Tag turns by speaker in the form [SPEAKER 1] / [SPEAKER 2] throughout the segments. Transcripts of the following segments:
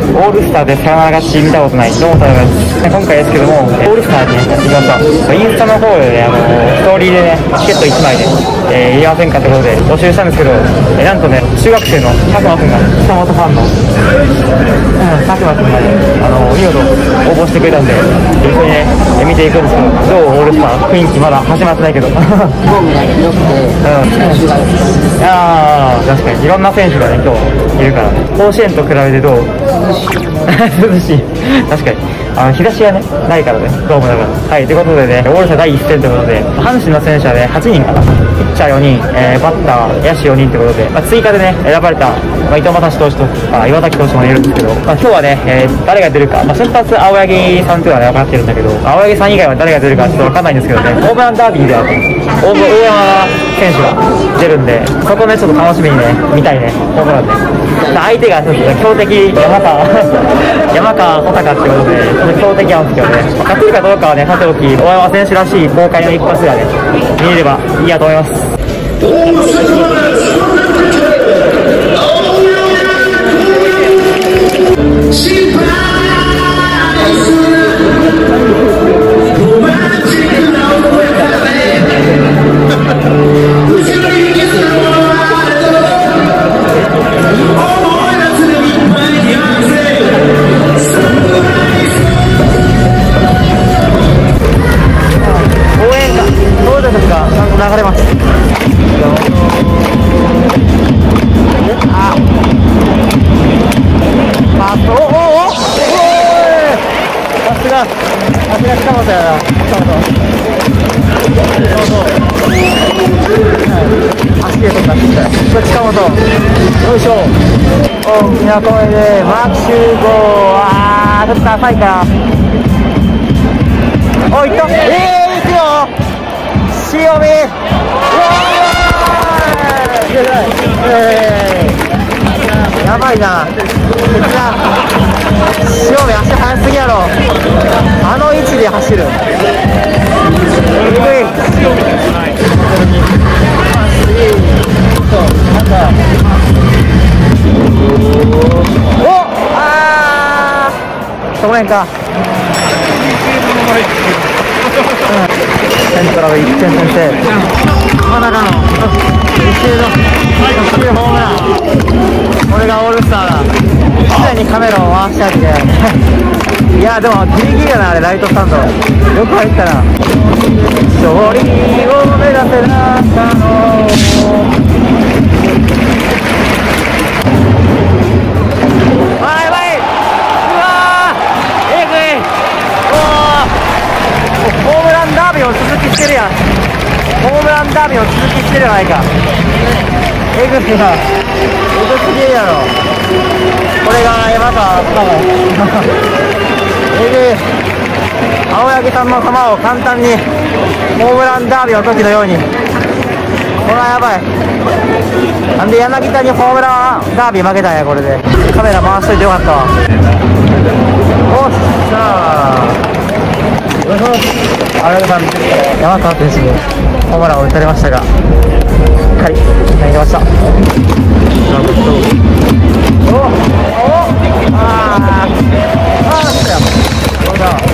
[SPEAKER 1] オールスターでサヨナラ勝ち見たことないどうもサヨナラ勝ち今回です。けどもオールスターでね行きましたインスタの方でねあのストーリーでねチケット1枚で、えー、入れませんかってことで募集したんですけど、えーなんとね中学生の佐久間君が久本ファンの、うん、佐久間君がねあの見事応募してくれたんで一緒にね。ていくんですけどどうオールスター雰囲気まだ始まってないけど。うん。いやー確かに。いろんな選手がね今日いるから甲子園と比べてどう？涼しい。確かに。あの日差しがねないからねどうもだから。はいということでねオールスター第1戦ということで阪神の選手はね8人かな。ピッチャー4人、えーバッター野手4人ということで、まあ、追加でね選ばれた、まあ、伊藤正史投手とか岩崎投手もいるんですけど、まあ、今日はね、えー誰が出るか、まあ、先発青柳さんというのはね分かってるんだけど青柳さん以外は誰が出るかちょっと分かんないんですけどねホームランダービーでは大大山選手が出るんでそこねちょっと楽しみにね見たいねところなんで。相手がちょっと強敵山川 山川穂高ってことでちょっと強敵なんですけどね、まあ勝てるかどうかはねさておき大山選手らしい豪快な一発がね見えればいいやと思います。さすがさすが近本やな近本そうそう足で取ったこれ近本よいしょ大きな声でマーク集合あーちょっと浅いかおいったえー、いくよ塩見うわーえー、やばいな。敵な塩見足速すぎやろ。あの位置で走る。おあー。そこらへん。かセントラル1点先制真ん中の一周の。やでもギリギリやなあれライトスタンド。よく入ったな勝利を目指せなったのあやばいうわーえぐいおー。ホームランダー。ビーを続きしてるやんホー。ムランダー。ビー。を続きしてるやないかえぐいなえぐすぎるやろこれが山川双葉えぐい青柳さんの球を簡単にホームランダービーの時のように。これはやばい。なんで柳田にホームランダービー負けたんやこれで。カメラ回しといてよかったわ。おっしゃー。よいしょ青柳さん山川選手にホームランを打たれましたがしっかり投げました。おおあー。あ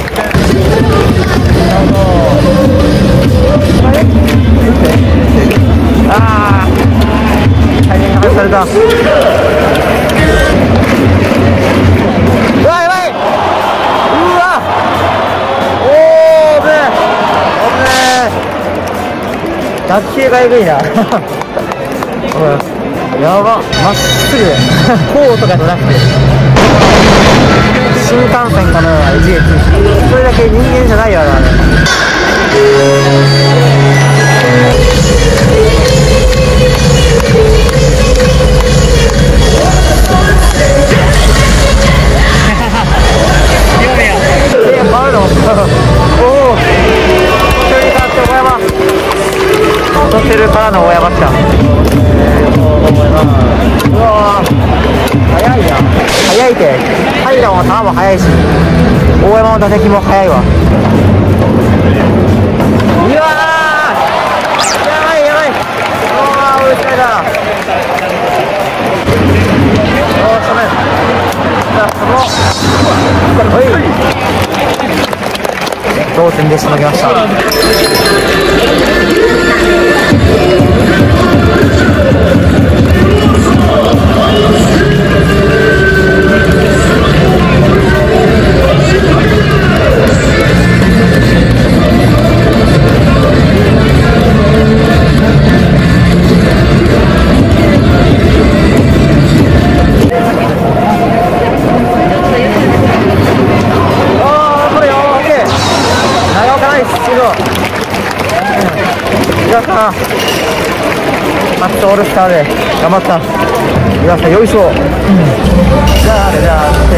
[SPEAKER 1] ーあれあー大変破壊されたうわやばいうわおー危ねえ危ねえ打球がえぐいなやばまっすぐこうとかじゃなくて新幹線かのような？一撃それだけ人間じゃないよあれはねいし大山の打席も速いわ。うわーやばいやばい。うわー追いつかれた。おー正面さあ同点でしのぎました。オールスターで頑張った。皆さんよいしょ。誰だって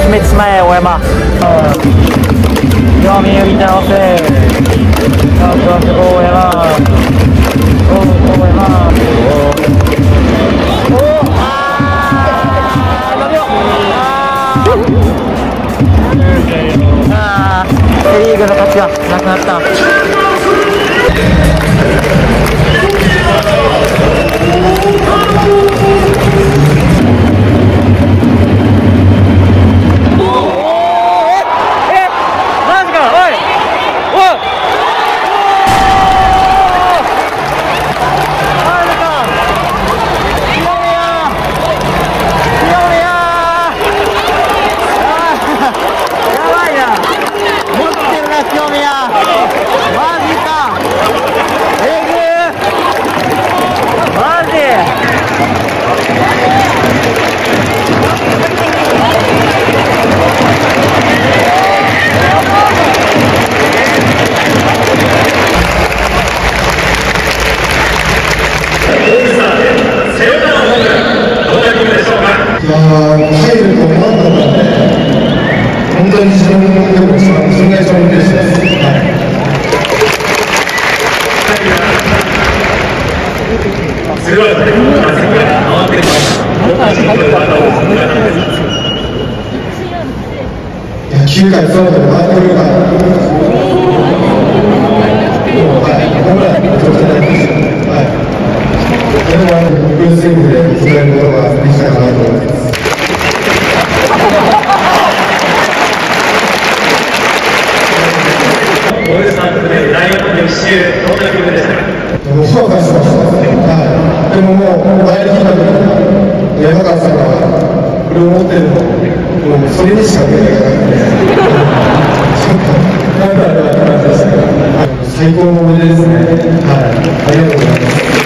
[SPEAKER 1] 決めちまえ大山。読み見て直せ。
[SPEAKER 2] 本当に自分でもそのそんなにそのです。はい。いや9回そうだよ、回ってくるから。はい、ホームラン、上手ないです。はい。それはフルスイングで伝えることができたかなと思います。
[SPEAKER 3] オールスターで第4週、どんな気分でしたか
[SPEAKER 2] もうそう出しました。はい。でももう、前に聞いた時に、山川さんが、これを持ってるの、もうそれにしか見えなかったんで、ちょっと、なんだろうな感じでしたけど、最高の思い出ですね。はい。ありがとうございます。